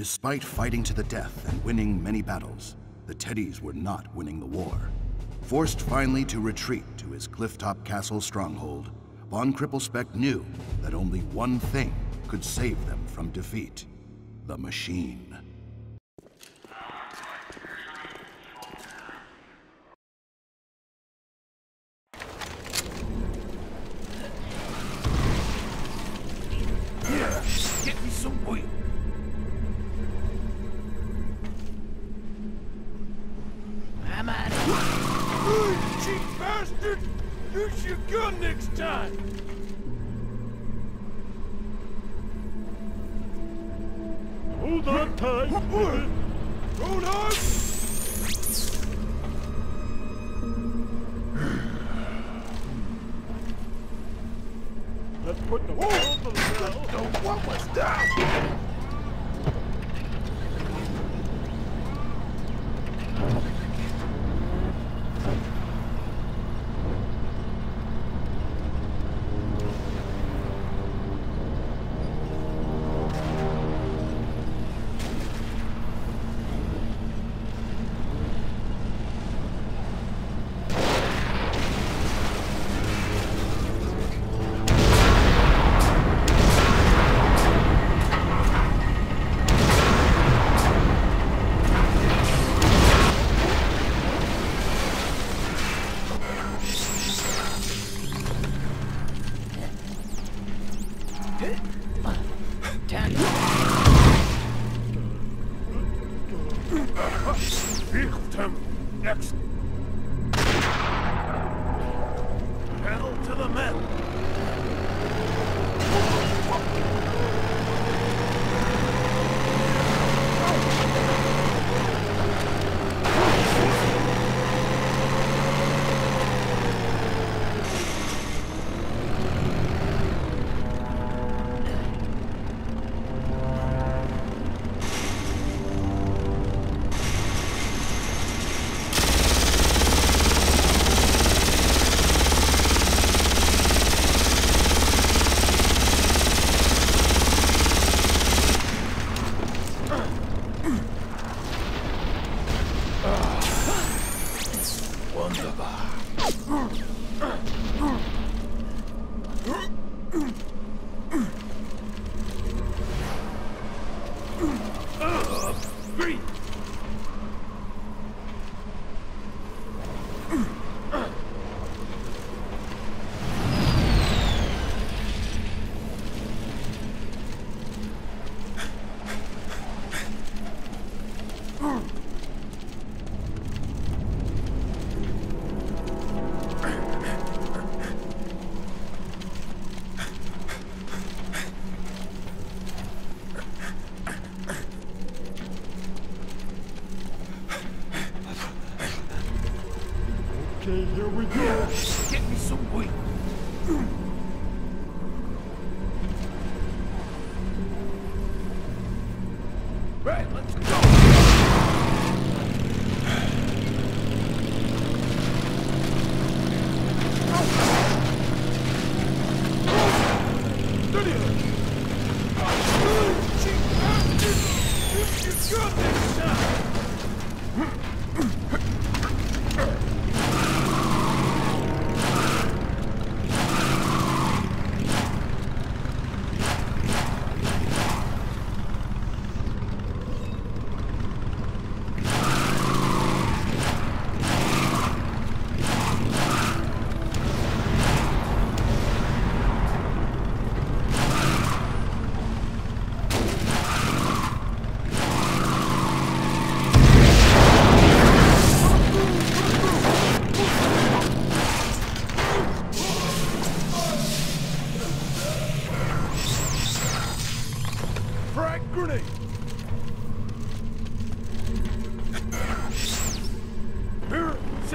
Despite fighting to the death and winning many battles, the Tediz were not winning the war. Forced finally to retreat to his clifftop castle stronghold, von Kriplespac knew that only one thing could save them from defeat. The machine.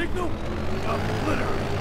signal? Obliterated.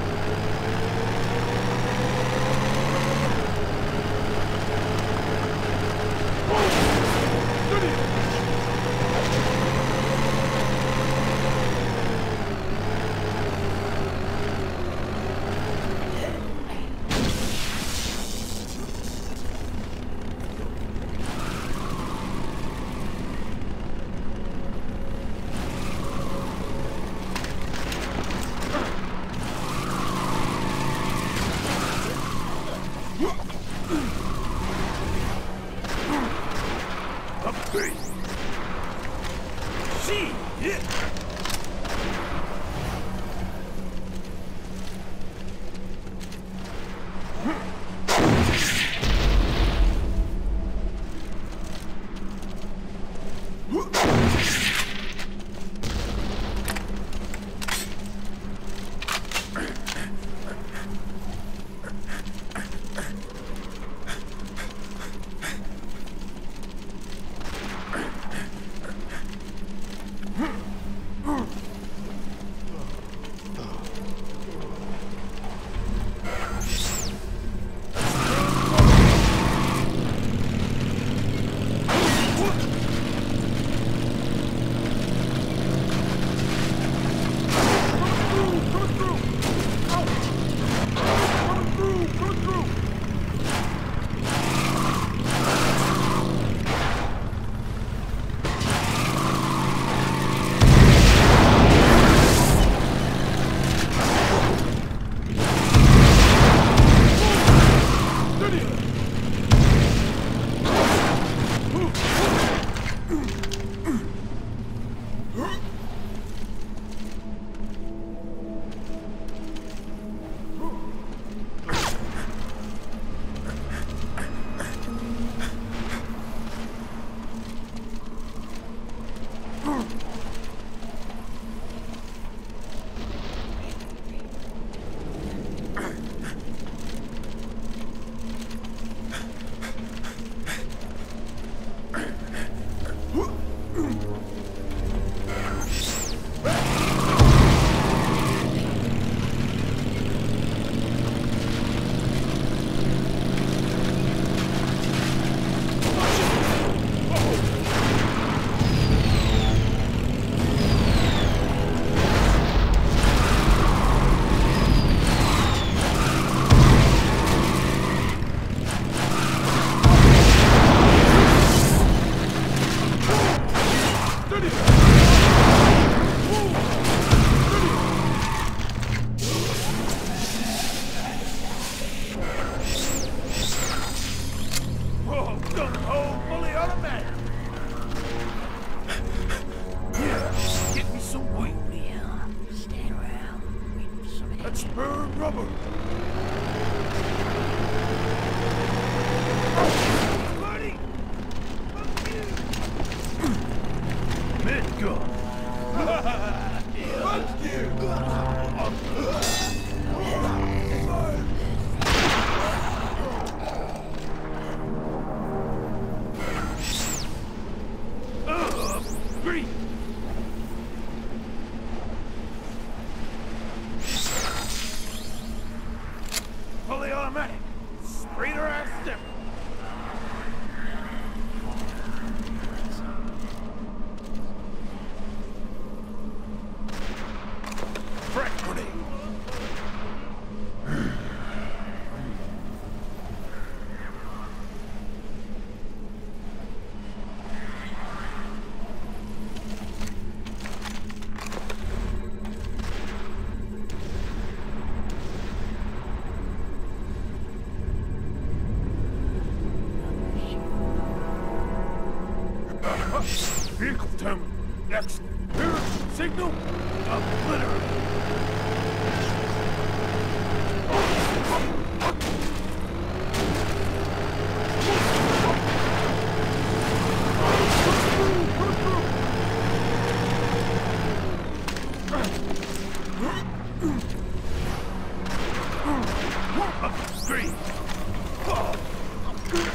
Green.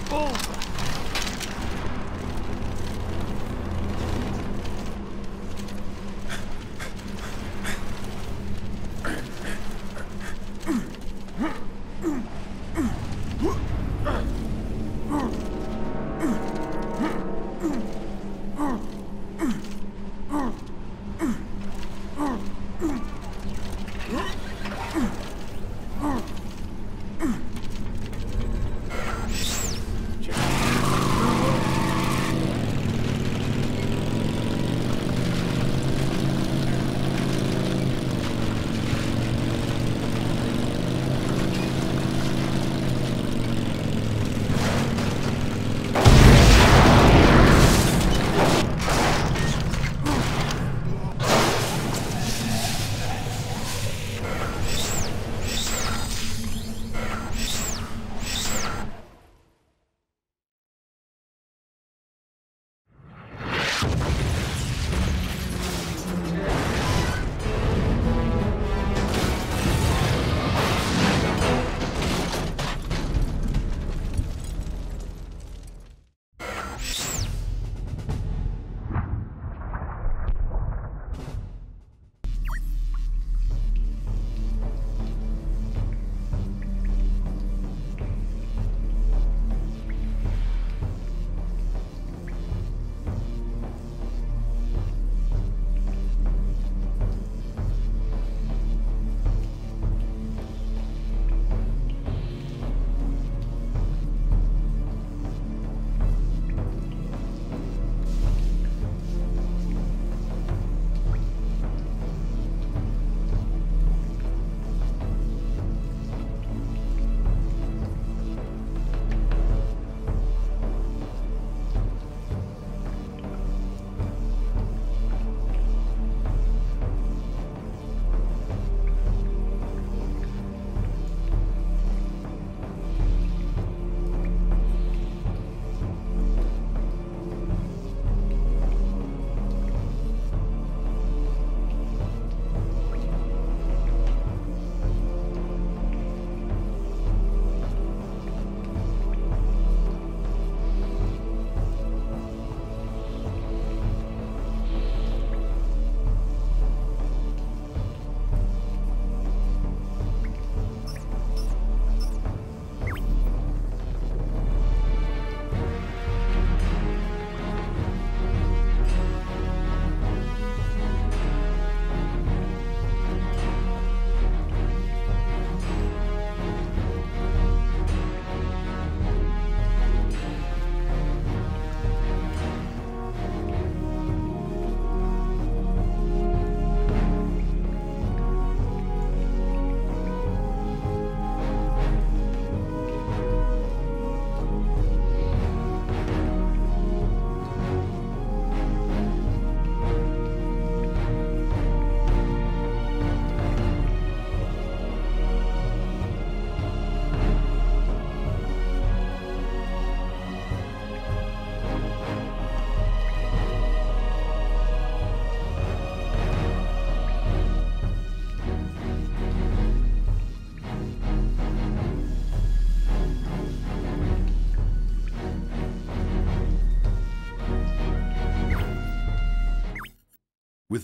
Bullseye.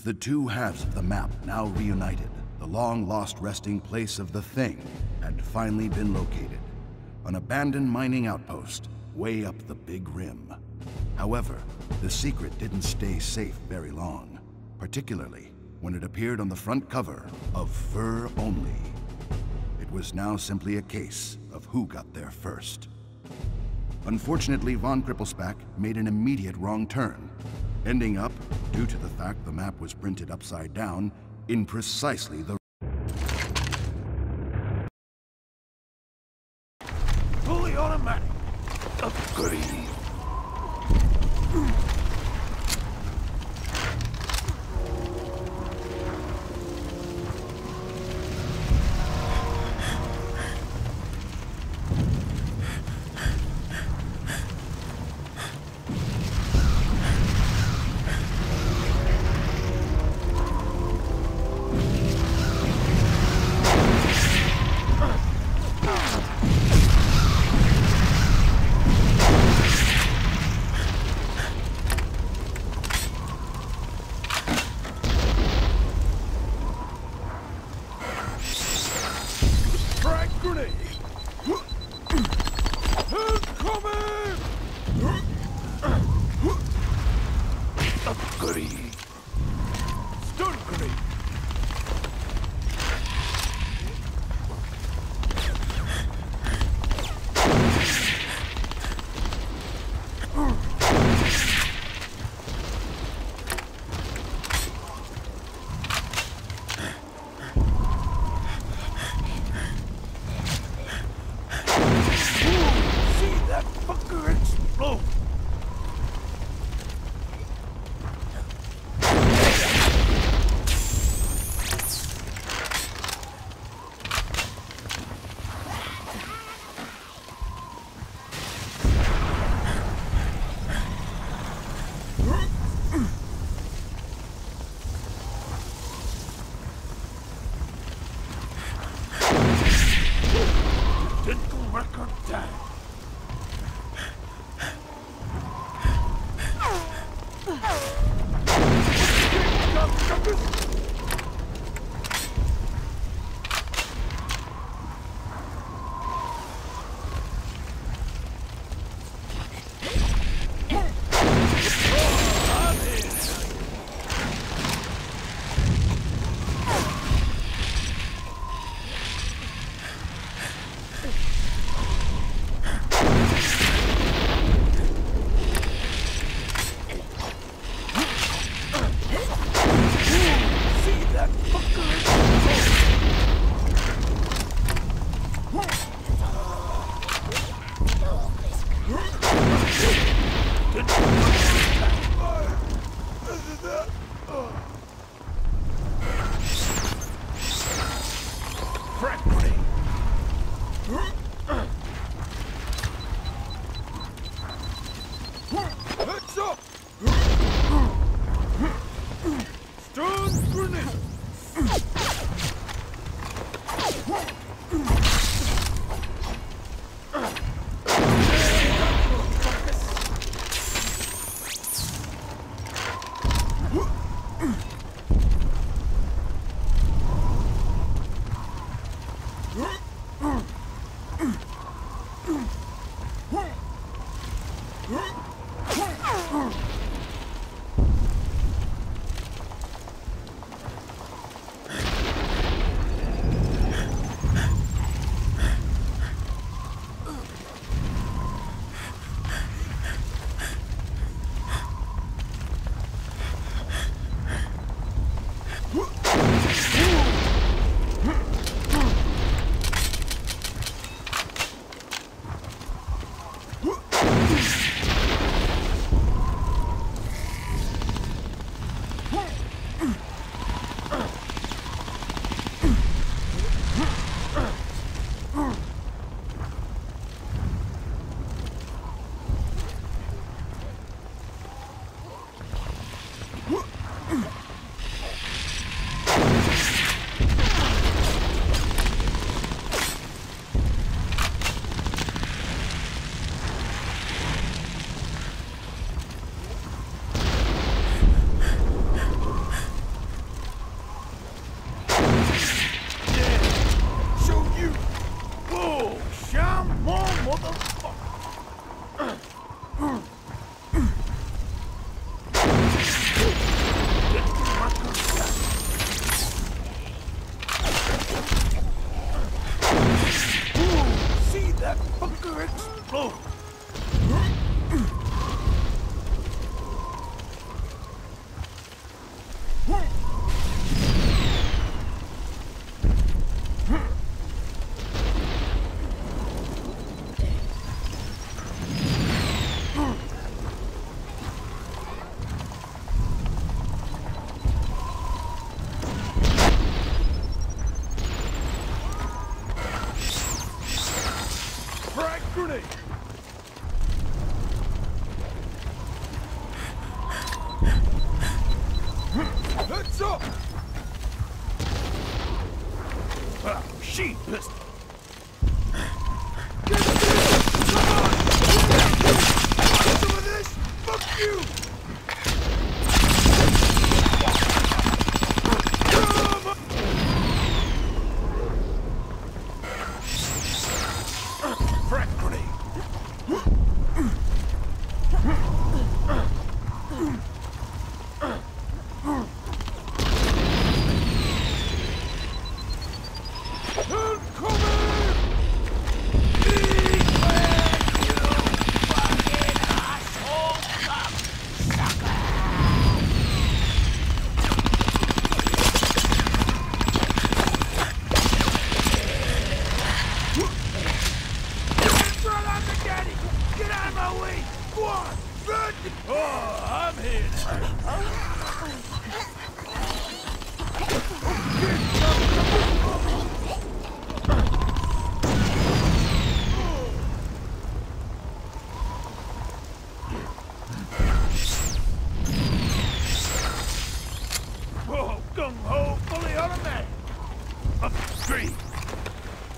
The two halves of the map now reunited, the long-lost resting place of the Thing had finally been located. An abandoned mining outpost, way up the Big Rim. However, the secret didn't stay safe very long, particularly when it appeared on the front cover of Fur Only. It was now simply a case of who got there first. Unfortunately, von Kriplespac made an immediate wrong turn, ending up, due to the fact the map was printed upside down, in precisely the Fully automatic. Upgrade.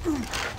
Frag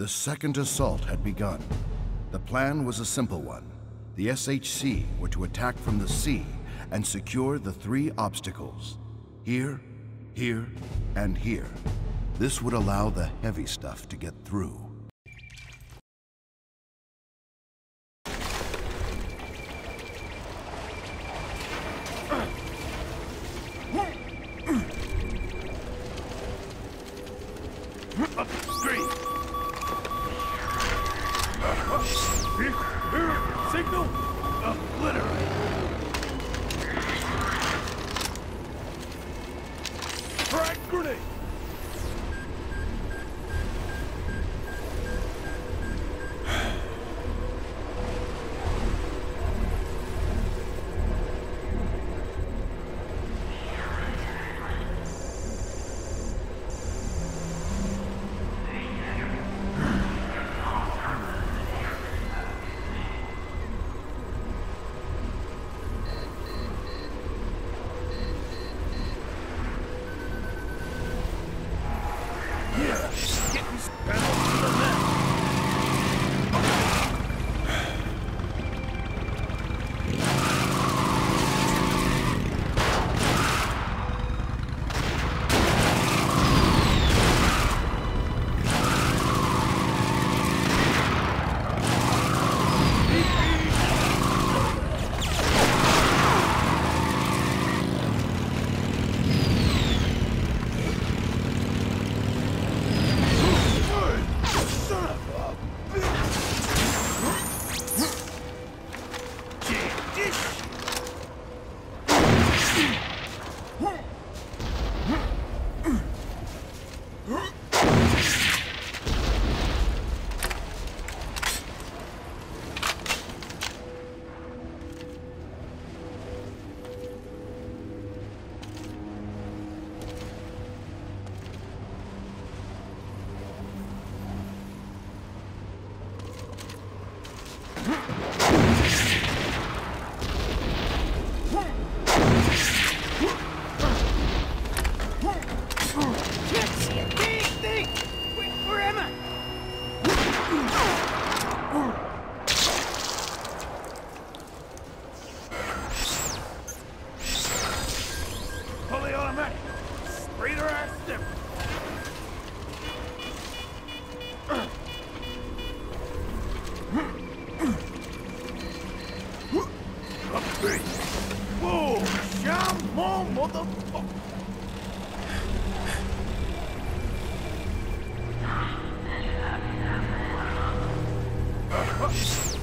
The second assault had begun. The plan was a simple one. The SHC were to attack from the sea and secure the three obstacles. Here, here, and here. This would allow the heavy stuff to get through.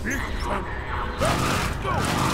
Big Thunder. Go!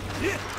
Two!